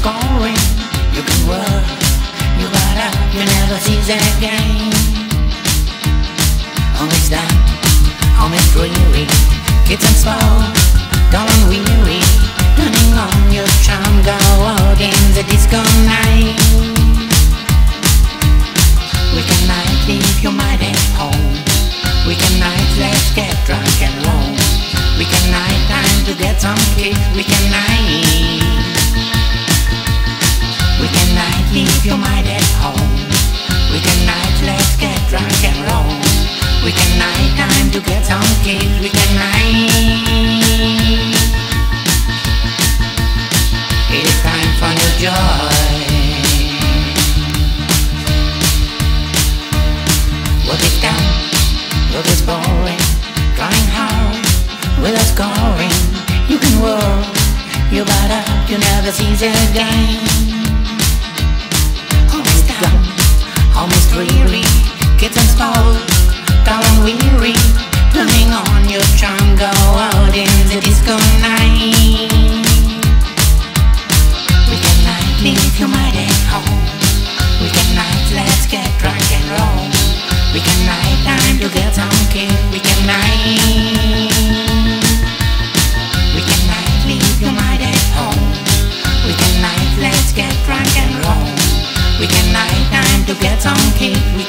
scoring. You can work, you got up, you never see that game. Always down, always dreary. Kids and slow, dull weary, turning on your charm, girl. you never see them again. Almost done, almost weary, kittens spoke, down weary, turning on your charm, jungle. We can night time to get some cake. We